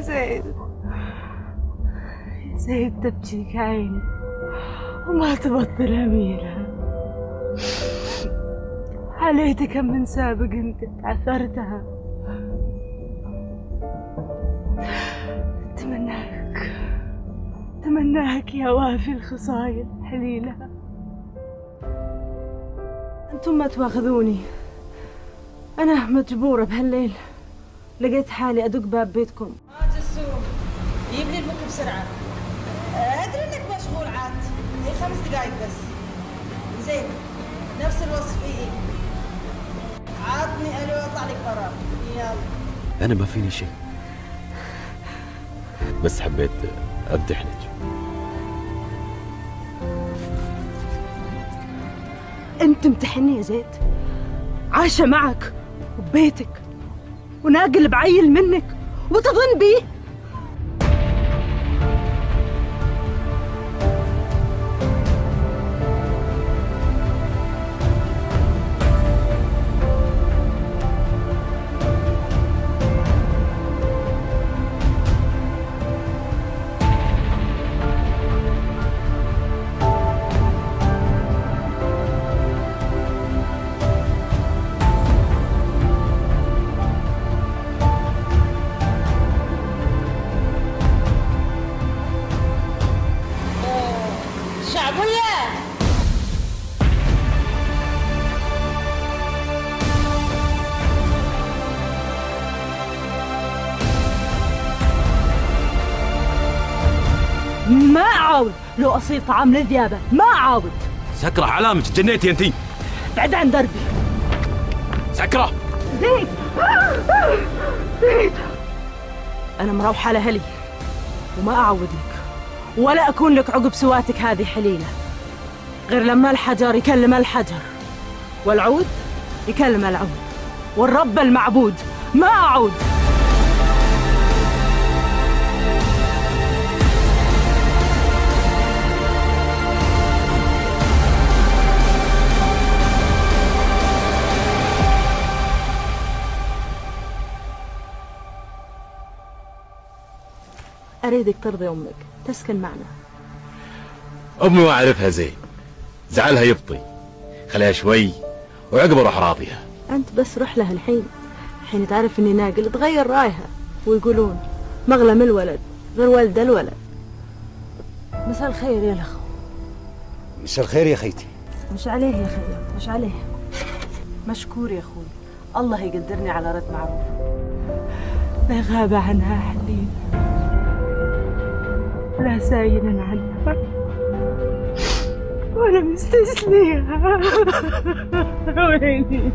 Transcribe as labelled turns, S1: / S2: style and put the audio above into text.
S1: زيد. يا زيد تبكيك عيني وما تبطل أميرة. عليتك كم من سابق انت عثرتها تمناك تمناك يا وافي الخصايا حليلة أنتم ما تواخذوني. أنا مجبورة بهالليل. لقيت حالي أدق باب بيتكم.
S2: جيب لي البوك بسرعة أدري إنك مشغول عاد. هي خمس دقايق بس. زين. نفس الوصف إيه. عطني ألو أطلع لك برا. يلا.
S3: أنا ما فيني شيء. بس حبيت امدحنك
S1: أنت امتحني يا زيد. عايشة معك وببيتك وناقل بعيل منك وتظن بيه. ما اعاود لو أصير طعام للذيابة ما اعاود
S3: سكرة علامك جنيتي أنتي.
S1: بعد عن دربي.
S3: سكرة.
S1: زيد زيد أنا مروحة لأهلي وما أعود لك. ولا أكون لك عقب سواتك هذه حليلة. غير لما الحجر يكلم الحجر. والعود يكلم العود. والرب المعبود. ما أعود. أريدك ترضي أمك. تسكن معنا.
S3: أمي ما أعرفها زين. زعلها يبطي. خليها شوي وعقب أروح راضيها.
S1: أنت بس روح لها الحين. حين تعرف إني ناقل. تغير رايها. ويقولون مغلم الولد غير ولد الولد. مساء الخير يا الأخ
S4: مساء الخير يا خيتي.
S1: مش عليه يا خير. مش عليه. مشكور يا أخوي. الله يقدرني على رد معروف. لا غاب عنها حليل لا سايلا عنها ولا مستسلمة ويلي.